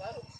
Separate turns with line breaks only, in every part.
votes.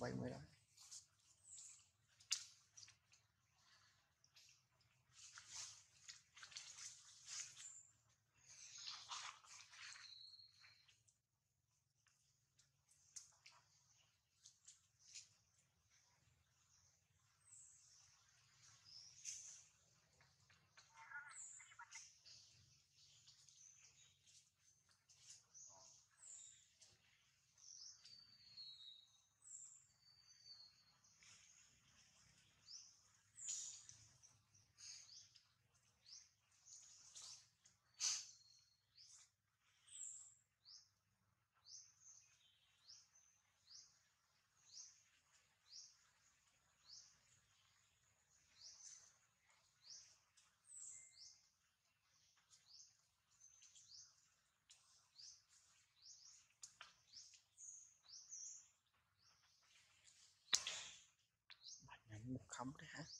白没了 सामने है।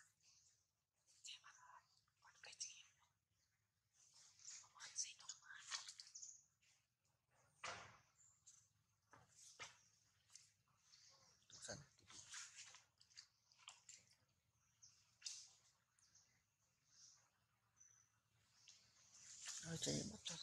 这的吗这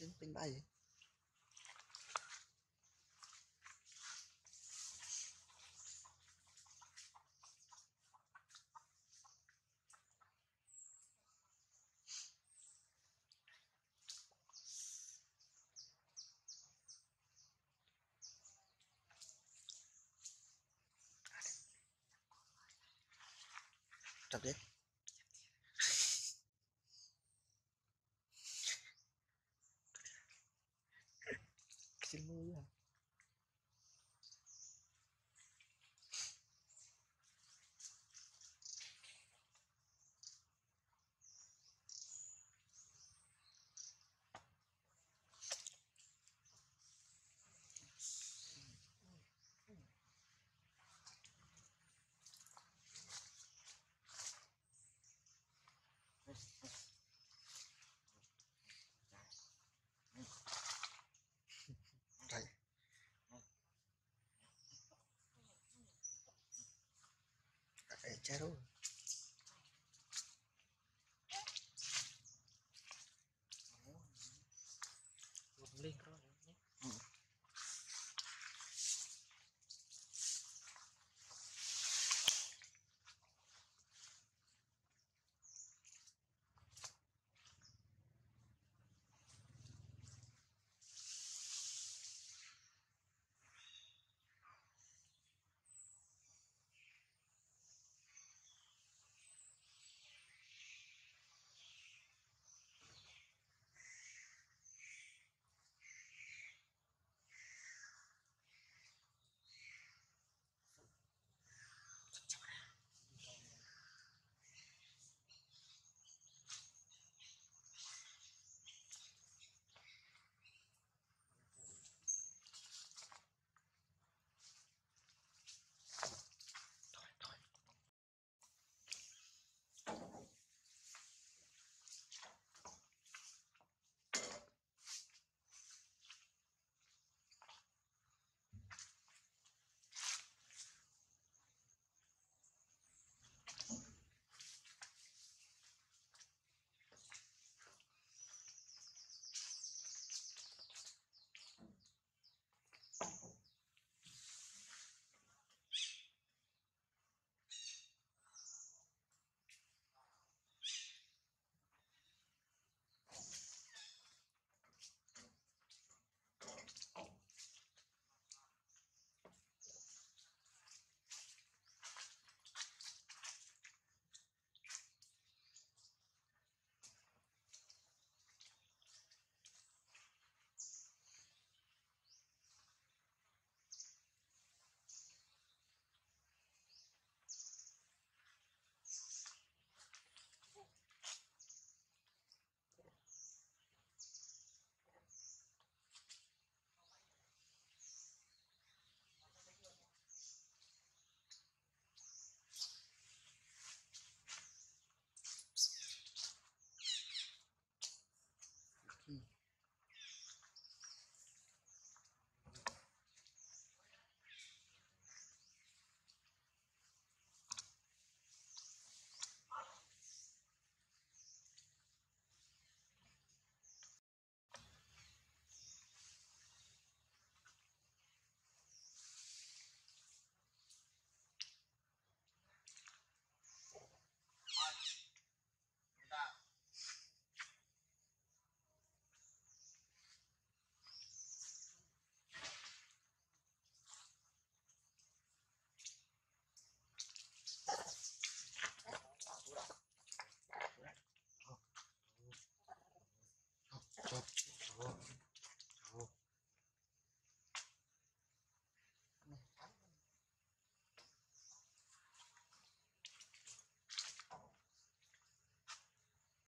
trên bên bay Chặt đi चारों